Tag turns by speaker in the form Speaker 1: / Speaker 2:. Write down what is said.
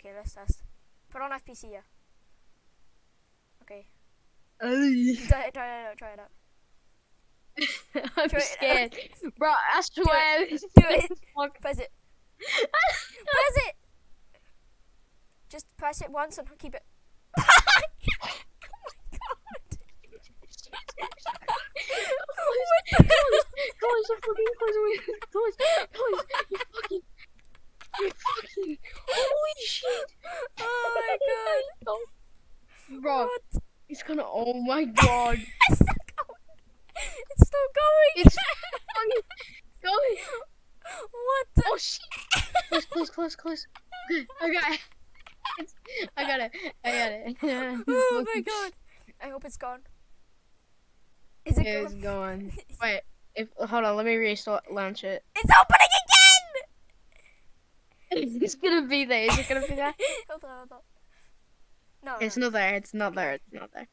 Speaker 1: Okay, let's test. Put on FPC, yeah. Okay.
Speaker 2: Ay.
Speaker 1: Try, it- try it out, try it out.
Speaker 2: I'm
Speaker 1: Try it
Speaker 2: scared, bro. I swear. this
Speaker 1: Do it. Press it. Press it! Just press it once and keep it.
Speaker 2: Shit,
Speaker 1: Oh my god!
Speaker 2: bro,
Speaker 1: What?
Speaker 2: it's gonna, oh my god,
Speaker 1: It's still going! It's still going!
Speaker 2: it's going,
Speaker 1: what the?
Speaker 2: oh shit, close, close, close, close, okay, I got it, It's- I got it, I got it,
Speaker 1: Oh my god! I hope it's gone. Is it
Speaker 2: it's
Speaker 1: gone?
Speaker 2: gone, wait, if, hold on, let me restart, launch it,
Speaker 1: It's opening!
Speaker 2: It's gonna be there, is it gonna be there?
Speaker 1: hold on, hold on. No,
Speaker 2: It's
Speaker 1: no.
Speaker 2: not there, it's not there, it's not there.